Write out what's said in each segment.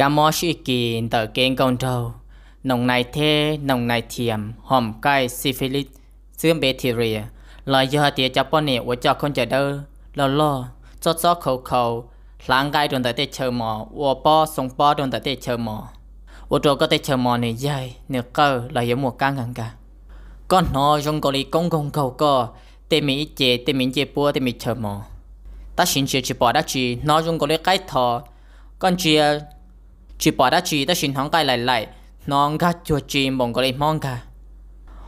cả mò sĩ kỳ tờ kênh công trâu nồng này thế nồng này thiềm hòm cay syphilis xương bacteria. Là do tiệt cho bọn nè của cho con chờ đâu lo lo cho cho khẩu khẩu. Lãng gai đồn tại tế chờ mò. Của bò sông bò đồn tại tế chờ mò. Của chỗ có tế chờ mò nè dây, nửa cơ là giống mùa căng ngàn cả con nó trong gọi lý công công cầu co Tế mỹ chế tế mỹ chế bùa tế mỹ chờ mò. Ta xin chia chỉ bỏ đá chì, nó trong gọi lý cái thọ con chìa chỉ bỏ đã chỉ đã xin thắng cái lại lại. Non cả chua chỉ mong cái mong cả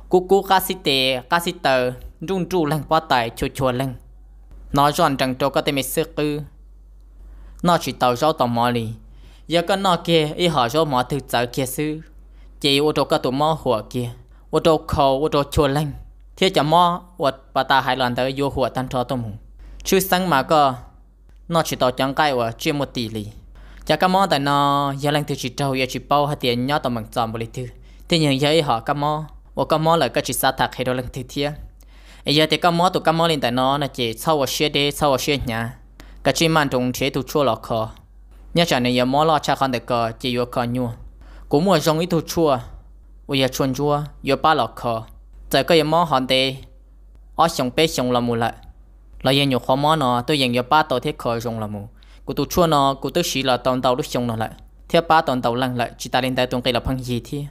cú cú cá sĩ te cá sĩ tờ rung tru lăng bỏ tài, chua chua lăng. Nó chọn chẳng cho có tên mi sức cư. Nó chỉ tàu cho tàu mò lì. Giờ cái nó kia ý họ cho mò thực sự kia sư chỉ ô tô cái tụ mò hùa kia. Ô tô khâu, ô tô chua lăng. Thế chả mò, ô bà ta hai lần tới vô hùa tan cho tôm hù chứ sáng mà có, nó chỉ tàu chẳng cái ô chưa một tỷ lì chả cái mò tại nó giờ lần thứ chỉ trâu giờ chỉ bao, hạt tiền nhỏ tàu bằng tròn bồi thứ thế nhưng giờ họ cái mò và cái mò là cái chỉ sát thạc hay đồ thứ thứ thiệt giờ thì cái mò tụ cái mò lên tại nó là chỉ sau và xe đi sau và xe nhà. Cái chỉ mang trong chế tụ chua lọ khó nhớ là này giờ mò lo cha con được có chỉ vừa có nhua. Cũng mua trong ít tụ chua. Và giờ chuồn chua giờ ba lọ khó giờ cái giờ mò hòn đề ở xong bé xong là mù lại. Là giờ nhiều khó mò nó, tôi dành giờ ba tàu thiết khó dùng là mù cụ tụ chua nó cụ tức sĩ là tòn tàu lúc chồng nó lại. Theo ba tòn tàu lăng lại, chỉ ta lên tay tuần cây là phăng gì thì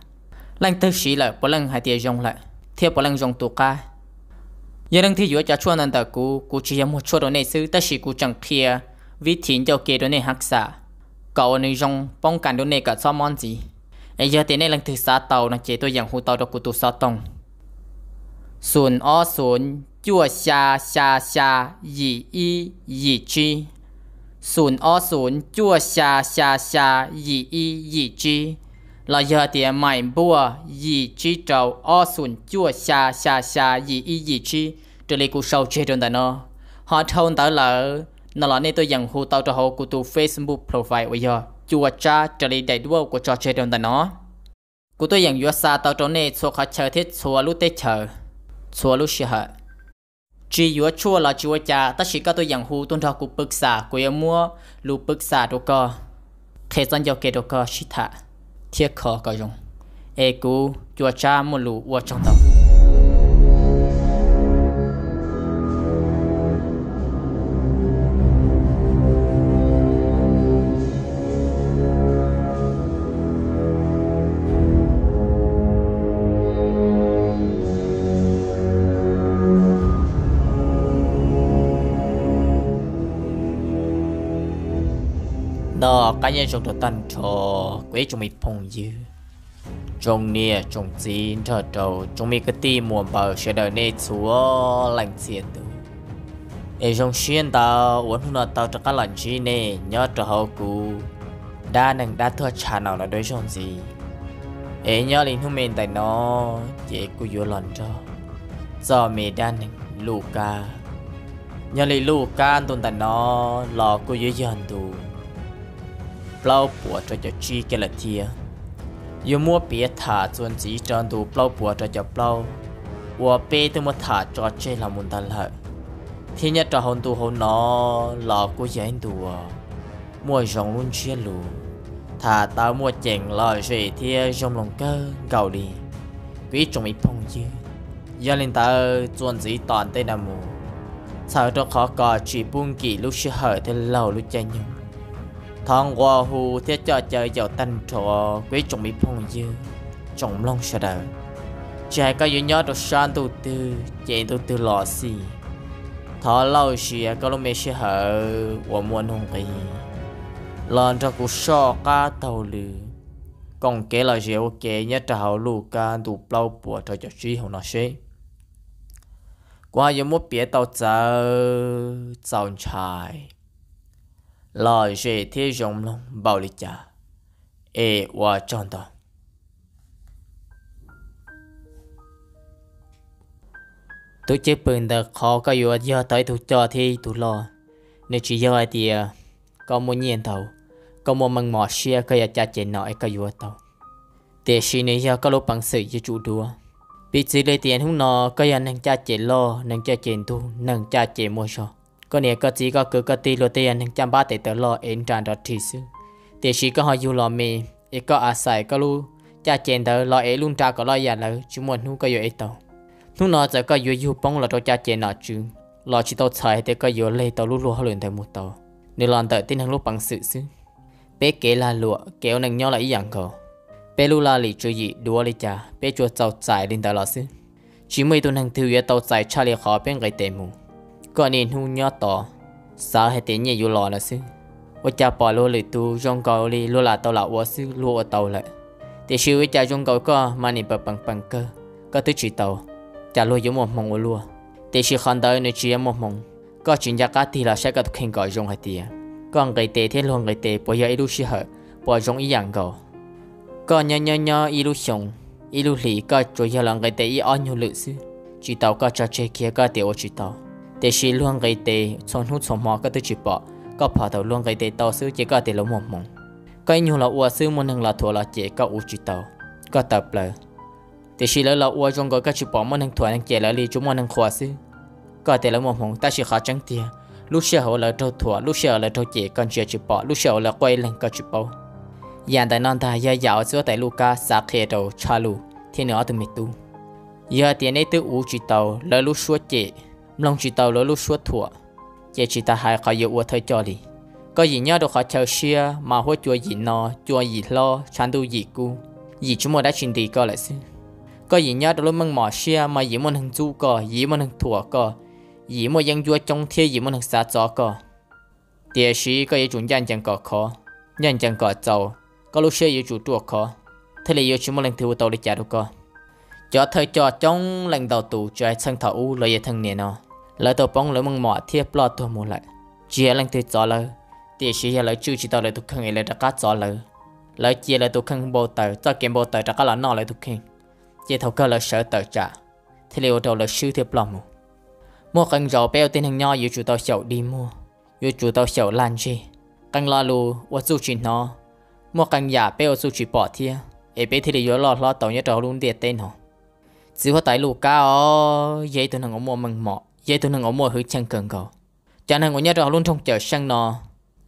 lăng tức sĩ là bỏ lăng hai tia dòng lại. Theo bỏ lăng dòng tụ ca. Giờ đang thi giữa cha chua nên ta cụ cụ chỉ một chua đó này sư ta sĩ cụ chẳng kia vì thiên cho kia đó này hắc xả. Cậu này dòng bông cảnh đó này cả sao món gì. Ấy giờ thế này lăng thứ xa tàu nó chế tôi dạng hồ tàu đó cụ tụ sao tông sùn o sùn chua xa xa xa yi yi yi chi xuân ó xuân chua xa xa xa yi y yi chi. Là giờ thì mày bùa gì chi trâu o sùn, chua xa xa xa gì y gì chi. Trở lại cuộc chơi trong đó nó. Họ thôn tới là nó là tôi dần hồ tao cho hồ của tu Facebook profile bây giờ. Chua cha, trở lại đầy đua của trò chơi trong đó nó. Của tôi dần vừa xa cho nên số khó chờ thiết số lúc tết chờ. Số lúc sợ chỉ vừa chua là chua cha ta chỉ có tôi dần hù tuân thọ cụ bức xả của em mua lúc bức xả đồ co khi dân giao kê đồ co chỉ thả, thiết khó có dùng ê cú, chua cha mua lù uo trong tàu. Cái cá nhân trong đó tân cho quế trong mình phong dư. Trong nia trong chín thở đầu trong mình cái tim muộn bờ, sẽ đợi nê chúa lành xiên tử ê trong xuyên tao uốn hôn tao cho các lần chi nè nhớ cho hậu cú đa năng đa thua trả nào là đối trong gì. Ê nhớ linh hôn mình tại nó, dễ cú vô lần cho. Do mẹ đa năng ca nhớ linh Luca tồn tại nó, lò cú vô dần tù bao bùa cho cho chi cái là thia yêu mua bia thả chuẩn chỉ tròn đủ bao bùa cho cho bao bùa bê tôi mua thả cho chơi là muốn tan lợi thì nhất cho hồn tu hồn nó lò của giải đùa mua dòng luôn chia lù thả tao mua chèn lò rồi thì trong lòng cơ gạo đi quý trong ít phong chứ giờ lên ta chuẩn chỉ toàn tên là mù sao cho khó có chỉ buông kỳ lúc sẽ hở thì lâu lúc chơi nhung thằng qua hù thế cho chơi giàu tân trọ quý trọng bị phong dư. Trọng long sợ đời. Trẻ có duy nhớ được san tu tư, chạy tu tư lò xì. Thọ lâu xì à, có lúc mẹ sẽ hở và muốn hùng kỳ lần cho cuộc so cá tàu lư còn kể là dễ ok nhớ trào lù ca đủ bao bùa cho cho truy hồng nó xí qua giờ muốn biết tàu giờ giàu trai lời dễ thế rộng lòng bảo lý trả e và tròn tỏ tôi chế bình được khó có yếu giờ tới tôi cho thì tôi lo. Nếu chỉ giờ thì ờ, có muốn nhiên tàu có muốn măng mỏ xe có cha chén nói có yếu tàu để xin này giờ có lúc bằng sự cho chủ đua bị xử lấy tiền không nó có giờ nâng cha chén lo nâng cha chén tu nâng cha chén mua ก็เนี่ยก็จีก็คือก็ตีโรเตียนจำบ้าแต่ตลอดเอ็นจานดอทีซึแต่ชีก็หอยอยู่รอมีเอก็อาศัยก็รู้จะเจนเตอรอเอลุงจาก็รออย่าเลยชุมวนนู้ก็อยู่เอตอนู้นอจะก็อยู่อยู่ป้องเราตัวจะเจนหนอจูรอชิโตใช้แต่ก็อยู่เลยตอรู้รัวเขาเลยแต่มุตอในหลอนเตอที่ทางลูกปังสึซึเป๊กเกลาลัวเกลหนึ่งย่อละอีอย่างเขาเปลูลาลีจุยดัวลิจ่าเปจัวเจ้าจ่ายดินตลอดซึชิมวยตัวหนึ่งถือเยตอจ่ายชาลีขอเป็นไกเตมู có nên hù nhỏ tỏ sao hay tiếng nhẹ dù lò là chứ ở cha bỏ lô lì tu trong cầu lì, lô là tàu là ở xứ, lô ở tàu lại. Thì sư với cha trong cầu có, mà nè bằng bằng bằng cơ. Có thứ chỉ tàu. Cha lô giống một mong ở lô thì sư khăn tới nơi chỉ một mong có chuyện gia cá thì là sẽ có khen gọi trong hai tia còn người tệ thế luôn người tệ bây giờ ilu sư hở bỏ trong ý dạng cầu có nhớ nhớ nhớ ilu sống ilu lì, có chủ yếu là người tệ ít ăn nhiều lự sư chỉ tàu có cho chơi kia, có tiểu chỉ tàu. าะอีลูชงอีลูหลีก็จะยาลังไงเตะอีอ่อนอยู่ลึกซิจีตก็จะเช็คเคียก็เดี๋ยวจีตแต่ชีลงไงเตะชนหุ่นสมมอก็ตัวจีปอ có phá đầu luôn cái tê tàu sư chỉ có tê lỗ một mông cái nhiều là ua sư muốn hằng là thua là chỉ có u chỉ tàu có tập lờ thì chỉ là là ua trong cái cái chỉ bỏ muốn hằng thua hằng chỉ là li chúng muốn hằng khóa sư có tê lỗ một mông ta chỉ khó trắng tiền lúc xưa họ là trâu thua lúc xưa là trâu chỉ còn chỉ chỉ bỏ lúc xưa là quay lên có chỉ bao hiện tại non ta giờ giàu giữa tại Luca sa khe đầu cha lu thì nữa từ mít tu giờ tiền ấy từ u chỉ tàu là lúc suốt chỉ long chỉ tàu lối lúc suốt thua chỉ chỉ ta hai khỏi yêu thời cho đi. Có gì nhớ được họ chờ xia mà hỗ chùa gì nó chùa gì lo chán tu gì cu. Gì chúng mua đã trình đi có lại xin, có gì nhớ được lúc mừng mỏ xia mà gì muốn hàng du có gì muốn hình thua có gì muốn dân chùa trong thiên gì muốn hàng xa gió có địa sĩ có gì chúng dân chẳng có khó nhân chẳng có giàu. Có lúc xia yêu chủ tuột khó. Thế là yêu chúng mình lần thứ tàu để trả được có cho thời cho trong lãnh đạo tù cho ai thân thấu lời thằng nè nó lời tàu bóng lời mong mỏ thiếp lo tù mù lại. Chia lãnh từ gió lời. Thì chỉ là lời chưa chỉ tàu lời tụ khăn lời đã cắt gió lời. Lời chia lời tụ khăn bồ tờ, cho kiếm bồ tờ đã cắt là nọ lời tụ khăn chia thầu cơ lời sợ tờ trả. Thì liệu đầu lời sư thiếp lo mù. Mua cần gió béo tên hàng nho yêu chủ tàu sầu đi mua. Yêu chủ tàu sầu lan chi. Càng lo lù và dù chỉ nó. Mua cần giả béo dù chỉ bỏ thia. Ấy bé thì liệu lo lo tàu nhớ trò luôn điệt tên họ chỉ có tại lù cao vậy tôi thằng ông mua mừng mọ vậy tôi năng ở mua hữu chân cần cầu. Cho nên ngồi nhớ rõ luôn trong chờ sang nọ,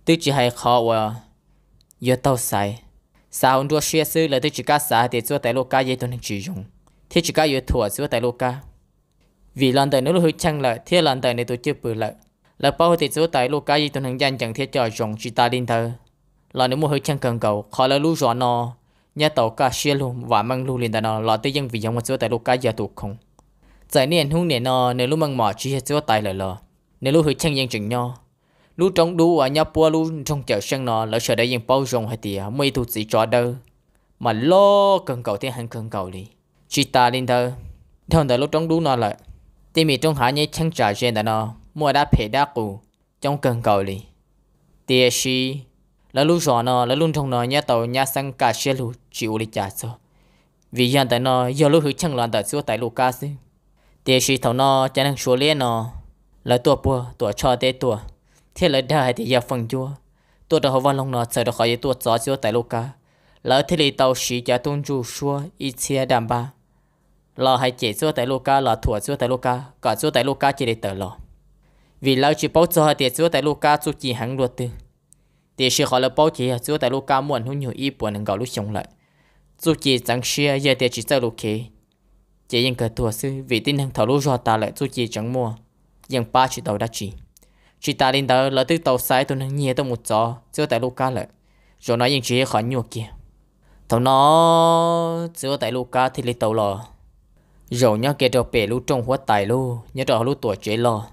tôi chỉ hay khó và giờ tao sai sao ông đua xia sư là tôi chỉ cá xả để cho tại lô cá vậy tôi năng chỉ dùng. Thế chỉ cá giờ thua cho tại lô cá. Vì lần tới nếu hữu chân lại thế lần tới này tôi chưa bự lại là bao thì cho tại lô cá vậy tôi năng dành chẳng thế cho dùng chỉ ta đi thơ. Lần nếu mua hữu chân cần cầu khó là lú rõ nọ nhà tàu cá xia lùm và mang lùi liền tại nó là tôi dân vì giống một chỗ tại lô cá giờ tụ không. Tại niên hung niên nó nếu lúc mang mỏ chỉ hết chỗ tay lời lờ, nếu lúc hơi chăng yang chừng nhau lúc trong đu ở nhà bua lúc trong chợ sang nó là sợ đây yang bao rong hay tiền ờ, mấy thu chỉ cho đâu mà lo cần cầu thì hành cần cầu đi. Chỉ ta lên thơ. Thằng đó lúc trong đu nó lại. Tìm mình trong hạ nhé chăng trả trên đó nó mua đã phê đã cụ trong cần cầu đi. Tiệt si là lúc rõ nó là luôn trong nó nhà tàu nhà sang cả xe lù chịu đi trả số vì hiện tại nó giờ lúc hơi chăng loạn tại số tại Lucas tiền sĩ thầu nó cho nên số liên nó là tua bùa tua cho tế tua thế là đại thì giờ phần chua. Tua đó vào lòng nó sợ được khỏi tua gió số tại lô cá lỡ thế thì tàu sĩ cho tôn chủ xua ít xe đảm ba. Lò hay chỉ số tại lô cá là thua số tại lô cá cả số tại lô cá chỉ để tờ lò. Vì lỡ chỉ bảo cho tiền số tại lô cá chú chỉ hàng luật tư thì sĩ họ là bảo chỉ giữa tại lúc cao muộn hôn nhiều ý buồn nên 搞 lúc sống lại chú chỉ chẳng xia giờ thì chỉ sợ lúc kế chỉ những cái thua sư vì tin hàng thầu lúc rõ ta lại chú chỉ chẳng mua. Nhưng ba chỉ tàu đã chỉ chỉ ta lên đó là từ tàu sai tôi năng nhẹ tôi một gió giữa tại lúc cao lại rồi nói những chuyện khỏi nhiều kia thầu nó giữa tại lúc cao thì lấy tàu lò. Rồi nhớ kia đầu bể lúc trong hóa tài luôn nhớ cho lúc tuổi chế lò.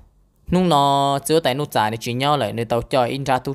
Nung nó giữa tại lúc dài thì chỉ nhau lại nơi tàu cho in ra tu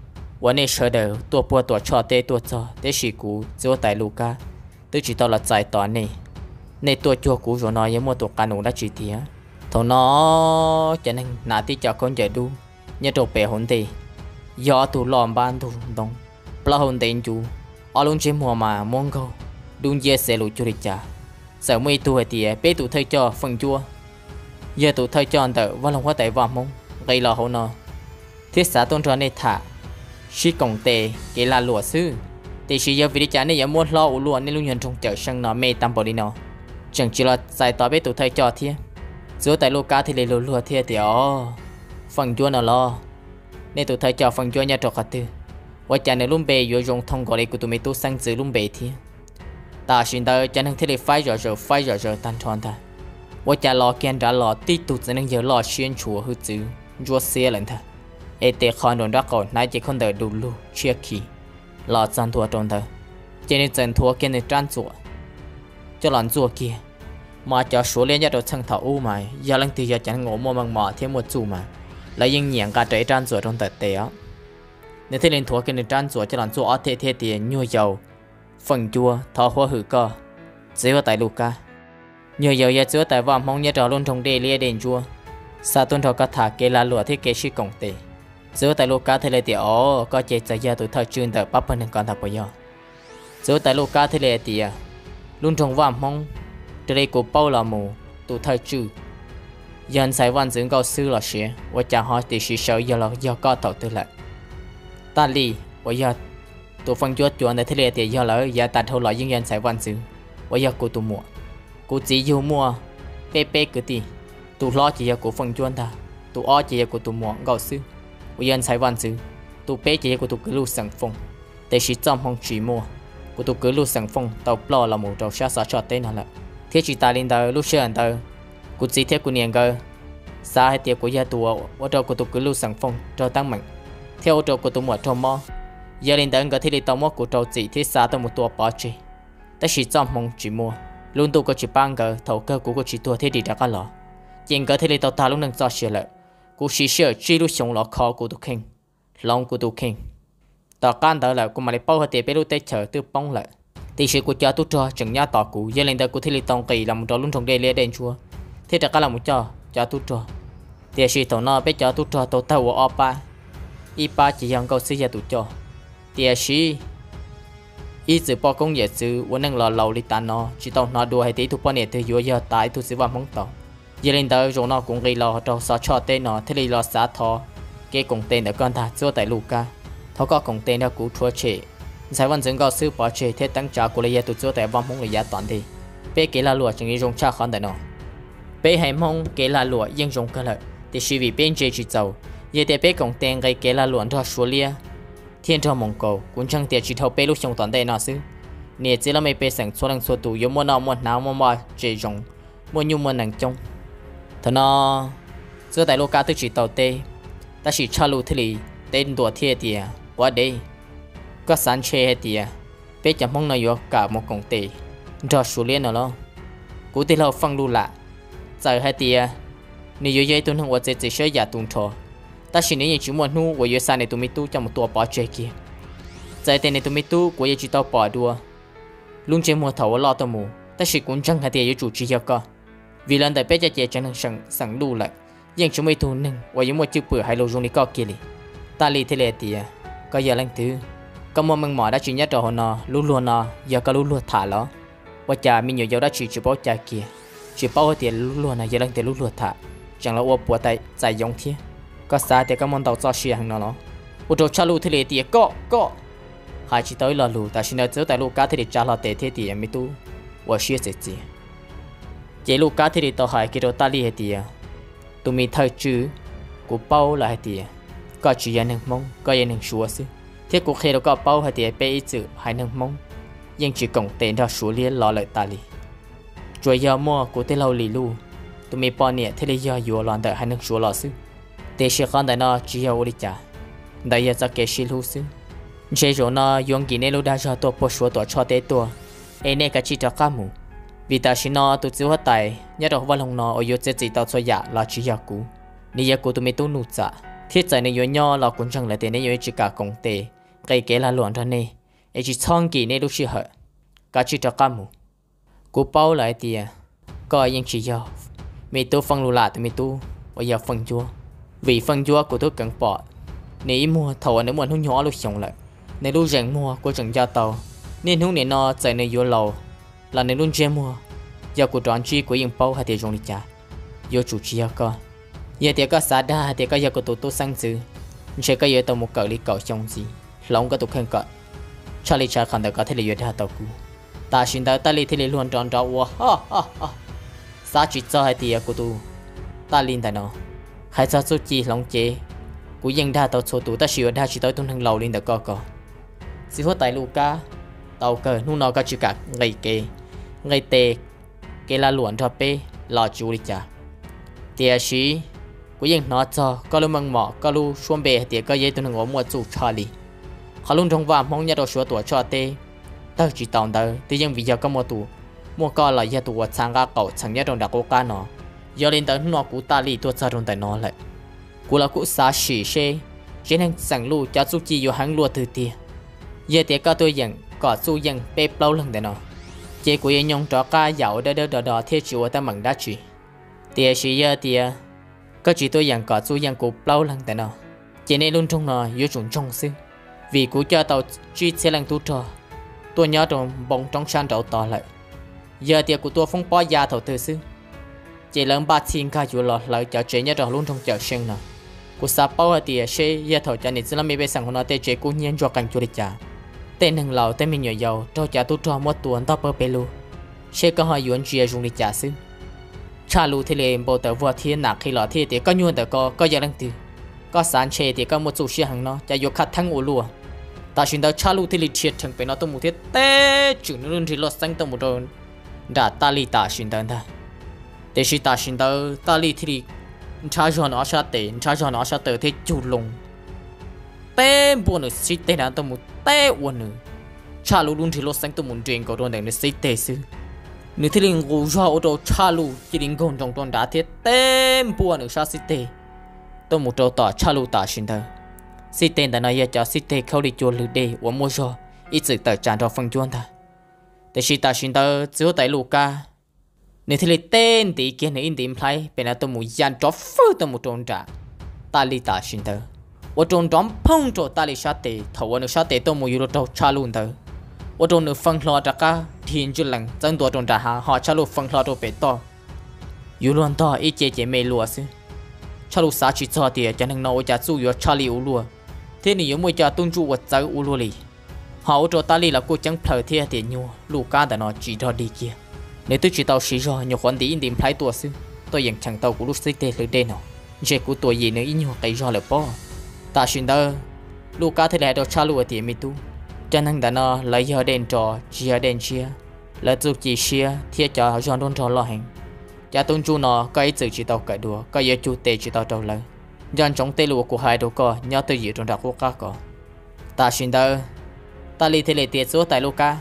วันนี้เชอเดอตัวปัวตัวชอเตตัวจอเตชิกูจัวไตลูกาตัวจีตอละใจตอนนี้ในตัวจัวกูจวนอยยังมัวตัวกานูได้จีเตียทนอจะนั่งนาที่จะคนใจดูเนี่ยตัวเปรหุ่นตียอตัวหลอมบ้านตัวดงปลาหุ่นเต็นจูอาลุงเชมัวมามองเขาดุงเยเสลูจุริจาเสาไม่ตัวเตียเป้ตัวเธอจอฝังจัวเยตัวเธอจอนเตอว่าลงว่าแต่ว่ามงไกลรอเขานอที่สาต้นจอนในถา sĩ cổng tệ cái là lụa sư thì sĩ giờ vì đi chán nên giờ muốn lo ủ lụa nên luôn nhận trong chợ sang nó mê tam bảo đi nó. Chẳng chỉ là giải tỏa bé tụ thay cho thiệt, giữa tại lô cá thì lấy lụa lụa thiệt thì ó phần chua nào lo. Nên tụ thay cho phần chua nhà trọ khát tư. Và chả nên luôn bề vừa dùng thông gọi để của tụi mình tu sang giữ luôn bề thiệt, ta xin đời chả nên thế này phải rồi rồi phải rồi rồi tan tròn ta. Và chả lo kiên đã lo tí tụ cho nên giờ lo xuyên chùa hư chữ chùa xe lần thật ê tê khó đồn đó còn nãy chỉ không đợi đủ lu chia kỳ lo chân thua trong thơ chỉ nên chân thua kia nên trăn chùa cho lần chùa kia mà cho số liên nhất đồ chân thảo u mà giờ lần thì giờ chẳng ngủ mua bằng mỏ thêm một chủ mà. Lấy yên nhàng cả trái trăn chùa trong tờ tế á. Nếu thế nên thua kia nên trăn chùa cho lần chùa ở thế thế tiền nhiều dầu. Phần chùa thọ hoa hử cơ. Chỉ có tại Luca nhiều dầu giờ chữa tại vòng mong nhớ trò luôn trong đề lia đền chùa sa tuân thọ cả thả kê là lụa thiết kế sĩ cổng tệ giữa tại lúc cá thế lệ thì ồ có chế chạy gia tụi thợ chuyên tờ bắp hơn con thật bây giờ giữa tại lúc cá thế lệ thì à, luôn trong vòng mong từ đây của bao là mù tụi thợ chữ dân sài văn dưỡng cao sư là sẽ và chả hỏi thì sĩ sợ giờ là do có thầu tư lệ ta li và giờ tụi phân chúa chuẩn để thế lệ thì giờ là giờ ta thâu lại dân dân sài văn dưỡng và giờ của tụi mua của chỉ dù mua bê bê cái gì tụi lo chỉ giờ của phân chuột ta tụi o chỉ giờ của tụi mua cao sư. 我人才万子，都背着个都格路上风，但是帐篷寂寞，个都格路上风到不了了木头下沙车点了，天气大领导路线的，个只天个年个，啥还点个也多，我找个都格路上风找当门，theo 我找个都莫找么，也领导个天里到么个找只天啥都冇多包着，但是帐篷寂寞，luôn tu có chỉ ban cái thầu cơ của có chỉ tua thế đi đã cả lọ, chuyện cái thế li tàu ta lúc nâng cho xe lại cú xí xí chỉ lúc sống lọ khó cú tu kinh. Lòng cú tu kinh. Tờ can tờ là cú mà lấy bao hết tiền bê lúc tết chờ tư bông lại thì sự cú cho tu cho chừng nhá tỏ cú giờ lên tờ cú thi li tông kỳ là một trò luôn trong đây lia đèn chua thế tờ can là một trò cho cha tu cho thì sự tổ nó bé cho tu cho tổ tàu của opa. Ipa chỉ hàng câu xí giờ tu cho. Thì sự ý chỉ bao sự vẫn năng lò lầu li tàn nó, chỉ tao nó đùa hay tí tu bao nhiêu từ giờ tại tu sự vào mong tao giờ lên tới rồi nó cũng gây lo cho sao cho tên nó, thế lo xã thọ cái cùng tên ở con ta chưa tại Luca thọ có cùng tên đã cú thua chế sai văn chứng có sư bỏ chế thế tăng trả của lấy tụ chưa tại vong mong lấy toàn thì bé kể là lụa chẳng dùng cha khăn tại nó. Bé hay mong kể là lụa yên dùng cơ lợi, thì suy vì bên chế chỉ giàu. Giờ để bé cùng tên gây kể là lụa thọ số lia thiên thọ mong cầu, cũng chẳng tiền chỉ thâu bé lúc trong toàn đây nó sư nè, chỉ là mấy bé sẵn số năng số tụ yếu mua nào mua nào mua mua chế dùng mua nhu mua năng trong thế nó giữa tại lô ca tức chỉ tàu tê. Ta chỉ cha lù thế tên đùa thiệt thì quá đây có sẵn chê hết thì bé chẳng mong nói cả một công tê. Cho số liên nó cú tê lâu phăng lù lạ. Giờ hết thì nếu như vậy tôi không có thể chỉ sẽ giả tung thọ ta chỉ nếu chỉ muốn nu của yêu này tôi mới tu cho một tua bỏ chơi kia giờ tên này tụi mít tu của yêu chỉ tao bỏ đua luôn chơi mua thầu lo tao mù. Ta chỉ cũng chẳng hết thì yêu chủ trì hiệu cơ vì lần tại bé cha trẻ chẳng sẵn sẵn đủ lại nhưng chúng mày thu nâng và những một chữ bữa hay lâu dùng đi có kia li ta li thế lệ tìa có giờ lần thứ có một mình mỏ đã chỉ nhất trò hồ nó lú luôn nó giờ có lú luôn thả nó và cha mình nhiều giờ đã chỉ chỉ bảo cha kia chỉ bảo tiền lú luôn này giờ lần tiền lú luôn thả chẳng là ô bùa tay giải giống thế có sao thì có món tàu cho xì hàng nó nó ô tô cha lú thế lệ tìa có có hai chỉ tới là lú ta xin nói tới tại lú cá thì cha là tệ thế tìa mi tu và xia sẽ gì chế lúc cá thì tao hỏi cái đồ ta li hết tiệt tụi mình thay chữ của bao là hết tiệt có chữ yên mong có yên xua sư thế cuộc khi đó có bao hết tiệt bé chữ, hai nâng mong nhưng chỉ cổng tên đó số liên lo lại ta li rồi giờ mua của tên lâu lì lu tụi mình bỏ nè thế là giờ vừa loạn đợi hai nâng số lo sư thế sẽ con đại nó chỉ ở đi chả. Đại giờ cái xí lu sư chế rồi nó dùng cái nên lu đã cho tôi bỏ số tôi cho tế tôi em này cả chỉ cho cá mù vì ta chỉ nó tụt chiếu hết tài nhất là văn hồng nó, ở yếu chế chỉ tao cho dạ là chỉ dạ cũ. Ni dạ cũ tụi mình tu nụ dạ. Thiết giải này yếu nhỏ là cũng chẳng là tiền này yếu chỉ cả công tệ cái kế là loạn ra nè ấy chỉ thong kỳ này lúc chỉ hở. Cả chỉ cho cả mù. Cú bao lại tiền coi những chỉ dạ mình tu phân lù lạ tụi mình tu, bây giờ phân chúa. Vì phân chúa của tôi cần bỏ. Nếu mua, thầu nếu muốn hung nhỏ lúc sống lại. Nếu lúc rèn mua của chẳng gia tàu. Nên hung nên nó chạy nên vô lầu là nên luôn chơi mua. Giờ của tròn chi của yên bao hay tiền trong đi cha vô chủ chi có. Giờ thì có xã đa thì có giờ của tổ tổ sang chữ chơi có giờ tụi một cậu đi cậu trong gì. Lòng có tổ khen cậu. Cho lý cha khẳng được có thể là giờ tàu cũ. Ta xin ta ta lý thì luôn tròn tròn. Wow ha ha ha. Xã chỉ cho hai tiền của tu, ta liên tại nó. Hai cho số chi lòng chế. Của dân đa tàu số tụ ta sửa đa chỉ tới tung thằng lầu lên được co có chỉ có tại Luca tàu cờ nu nó có chữ cả ngày kê ngay tê, kê là luận cho bê lo chú đi chả. Tia sĩ của dân nó cho, có lưu măng mỏ, có lưu xuống bề tia có dây tung thằng ngõ mua chủ đi. họ luôn trong vàm, mong nhà đồ sửa tuổi cho tê. Tao chỉ tao tao thì dân vì giờ có mua tụ mua có là giờ tụ sang ra cậu, chẳng nhớ trong đặc cố ca nó. Giờ lên tới nó cú ta lì tua cho trong tay nó lại. Cú là cú xá xỉ xê, trên hành sẵn lưu cho chú chi vô hắn lùa từ tia giờ tiệt có tôi dần có chú dần bê lâu lần để nó chế của yên nhung trọ ca dạo đỡ đỡ đỡ đỡ thiết chịu ta mừng đá chỉ tia xỉ giờ tia có chỉ tôi dần có chú dần cú lâu lần để nó chế nên luôn trong nó vô chúng trong xứ vì cú cho tàu truy xe lần tu trò, tôi nhớ trong bóng trong san trậu to lại giờ tiệt của tôi phong bó già thầu từ xứ. Chỉ lớn ba thiên ca chủ lọ lại cho chế nhớ rồi luôn trong chợ sinh nè cú sa bao thì sẽ giờ thầu cho nên là mấy bé sang hôm nay chế cú nhiên cho cảnh chủ đi trả tên hàng lầu tên mình nhỏ giàu cho cha tu cho một tuần tao bơ bê lu. Sẽ có hai yuan chia dùng đi trả xứ cha lu thì liền bộ tờ vua thiên nạc khi lọ thiên thì có nhuận tờ có có giờ lăng từ. Có sản chế thì có một số xe hàng nó cha yêu khát thăng u lùa. Ta xin tao cha lu thì liền triệt thằng bé nó tôi một thiết tê, chữ nó luôn thì lọt xanh tôi một rồi đã ta li ta xin tao ta để xí ta xin tao, ta li thì cha cho nó sát tệ cha cho nó sát tờ thế chủ lùng. Tên buồn nữa xí tên nào tôi một té uẩn nữ cha lu luôn thì lo sáng tụ muốn truyền cầu đồn để nó xí tệ sư nữ thì linh ngủ cho ô tô cha lu chỉ linh con trong tuần đá thiết té bùa nữ sa xây tệ tôi một trâu tỏ cha lu ta xin tao xây tệ đã nói cho xây tệ khâu đi chùa lư đề uẩn mua cho ít sự tờ tràn cho phân chuan ta để xây ta xin tao chỉ có tại Luca nếu thế tên thì kia này in tìm play bên là tôi muốn dàn cho phơ tôi một tròn trả ta li ta xin tớ ô trôn đóm phong trò ta sát tệ thầu anh sát tệ tôi mua euro trâu cha luôn thở ô trôn được phân lo ra cả thiên chữ lằng dân tổ trôn hà, họ cha luôn phân lo đồ bể to. Euro anh to ít chế chế mê lúa xí cha luôn sát chỉ cho tiền cho nên cha su euro cha lì u lúa thế này mỗi cha tung chu vật giáo u lúa lì. Họ ô trôn ta lì là cô chẳng thiệt tiền nhua lù cá đã nó chỉ cho đi kia. Nếu tôi chỉ tao xí rồi nhiều khoản tiền tìm phải tua xí tôi vẫn chẳng tao của lúc xí tê lấy đây nào chế của tôi gì nữa ít nhiều cái rồi là bao ta xin đó lúc cá thế này đâu cha lùa tiền mi tu. Cho nên đã nó lấy giờ đèn trò chia đèn chia. Lấy giúp chỉ chia thiết cho họ đôn trò lo hành cha tôn chú nó cái chữ chỉ tàu cái đùa cái giờ chú tê chỉ tàu trâu lớn dân chống tê lụa của hai đồ co nhớ từ gì trong đặc quốc cá co ta xin đó ta li thế lại tiệt số tại lúc cá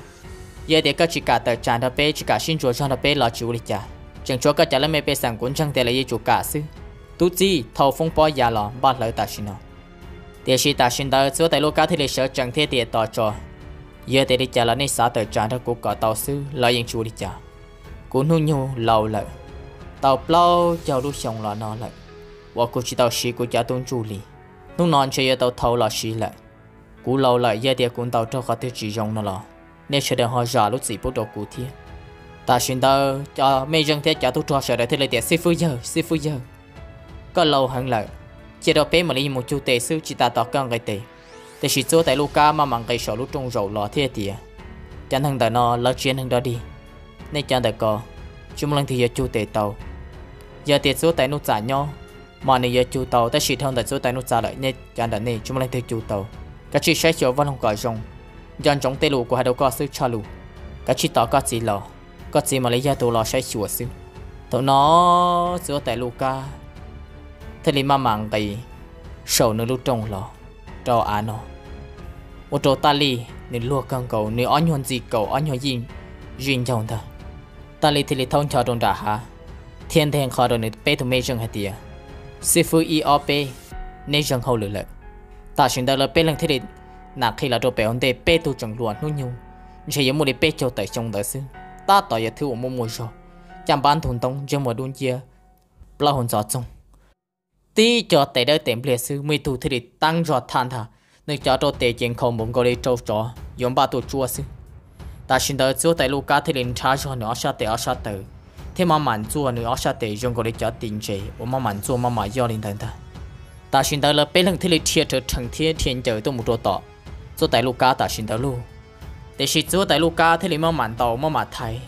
giờ để các chỉ cả tờ tràn đó bê chỉ cả xin chúa cho nó bê lo chú lịch cha chẳng chúa các cha lấy mấy bê sang cuốn chẳng để lấy gì chủ cả sư tu chi, thầu phong po già lò ba lời ta xin nó để chỉ ta xin tờ số tại lúc cá thì lịch sử chẳng thể tiệt tỏ cho giờ để đi trả là nên xã tờ tràn đó của cả tàu sư là những chủ lịch cha cũng nu lâu lợi. Tàu plau cho lúc xong là nó lợi. Và cô chỉ tàu xí của cha tôn chủ lý lúc non chơi tàu thầu là xí lợi. Cú lâu lợi giờ để cũng tàu cho họ tiêu chỉ dùng nó là nên sẽ họ giả lúc gì bút đồ cụ thiên ta xin tao cho mấy dân thế cho tôi cho sợ đợi thế lại tiền phu giờ sư phu giờ. Có lâu hơn lại chỉ đó bé mà lấy một chút tê sư chỉ ta tỏ con cái tệ để chỉ chỗ tại Luca mà mang cái sổ lúc trong rầu lọ thế thì à. chẳng thằng đời nó, lỡ chuyện thằng đó đi. Nên chẳng đời có chúng lần thì giờ chú tê tàu. Giờ tiền số tại nút trả nhau mà nên giờ chú tàu ta chỉ thằng đời số tại nút trả lại nên chẳng đời này, chúng lần thì chú tàu. Các chị sẽ chịu văn không gọi rong dân trong tê lù của hai đầu có sư cha lù các chị tỏ có gì lò. Có gì mà lấy ra tụ lò sẽ chùa sư tụi nó giữa tại lù ca thế li mà mang cái sầu nó lúc trong lò cho anh nó một tô ta li nên lúa căng cầu nên anh hoàn gì cầu anh hoàn gì duyên trong ta ta li thì li thông cho trong đã ha thiên thiên khó rồi nên bé tụi mấy chân hay tiệt sư phụ y op nên chân hậu lửa lợi ta xin đó là bé lần thế li nà khi là đồ bé ông đề bé tu chẳng luôn nuôi nhung. Chỉ có một đi bé cho tới trong đó xứ. Ta tỏ ra thứ một mùa rồi chẳng bán thùng tông cho một đun chia bao hồn gió trong tí cho tới đây tìm lệ sư mới tu thì tăng giọt than thà nơi cho trâu tệ chiến không muốn gọi đi trâu chó dùng ba tu chua sư. Ta xin đỡ chúa tại Luca thì lên trả cho nữa sao tế ở sao tử. Thế mà mặn chúa nữa sao để dùng đi cho tiền chế và mà mặn chua mà mà do lên thần ta. Ta xin đỡ là bên lần thì lên thiệt trở thành thiên thiên trời tôi một chỗ tọ. Chúa tại Luca ta xin đỡ luôn. Để xin chúa tại Luca thì lên mà mặn tàu mà mà thay.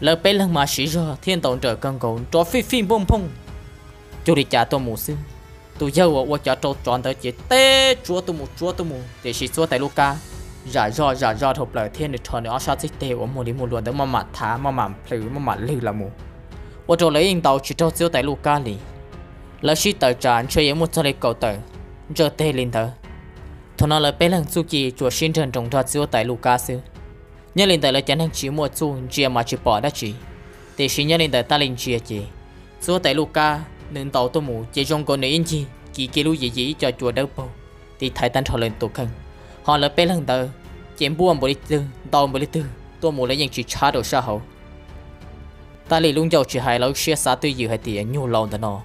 Lỡ bên lần mà xí ra thiên tổng trở cân cầu cho phi phim bông bông chú đi trả tôi mù xin. Tôi giàu ở qua trả trâu tròn tới chỉ tê, chúa, tôi mù, chúa, tôi mù. Để xin chúa tại Luca. Giả do giả do thục lời thiên được tròn nữa sao chỉ tê ở mù đi, mù luôn tới mà mặt thả mà mặn lử mà mặn lử là mù. Qua trâu lấy in tàu, chỉ trâu chiếu tại Luca đi là xin tờ tràn chơi em một cho lấy cầu tờ. Giờ tê linh tờ. Thằng nó lời bé lăng suy kỳ, chúa xin thần trồng trò chiếu tại Luca sư nhớ linh tờ lời chán hàng chỉ một chú chia mà chỉ bỏ đã chỉ. Để xin nhớ linh tờ ta linh chia chỉ. Chúa tại Luca nên tàu tôi mù chỉ trong con này gì, kỳ kỳ lu gì gì cho chùa đâu bầu. Thì thái tan thọ lên tổ khăn, họ là bé lần tờ chém buông bồi tư tàu bồi tư tôi mù lấy những chỉ cha đồ sao hậu. Ta lì luôn giàu chỉ hai lâu xe xa tôi dự hai tiền nhiều lâu đó nó